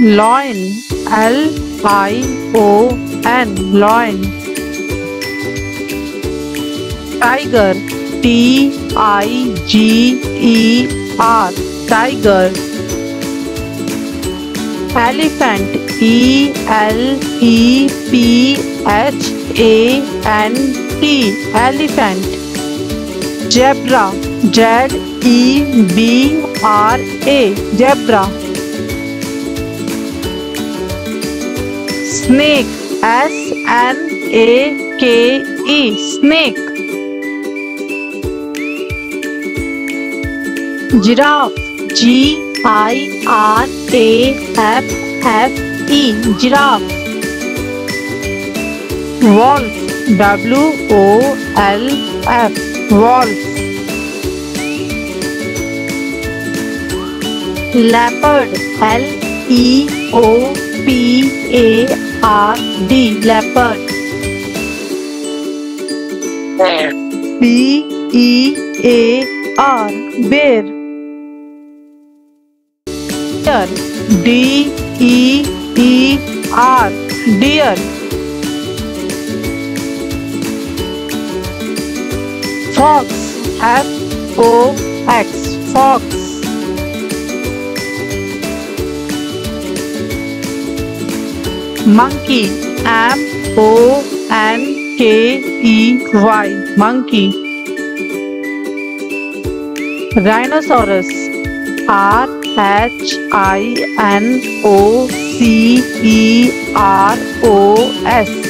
Lion L I O N lion tiger T I G E R tiger elephant E L E P H A N T elephant zebra Z E B R A zebra snake S N A K E snake giraffe G I R A F F E giraffe wolf W O L F wolf leopard L E O P-A-R-D, leopard. B-E-A-R, bear. D-E-E-R, deer. Fox, F-O-X, fox. monkey M O N K E Y monkey rhinoceros R H I N O C E R O S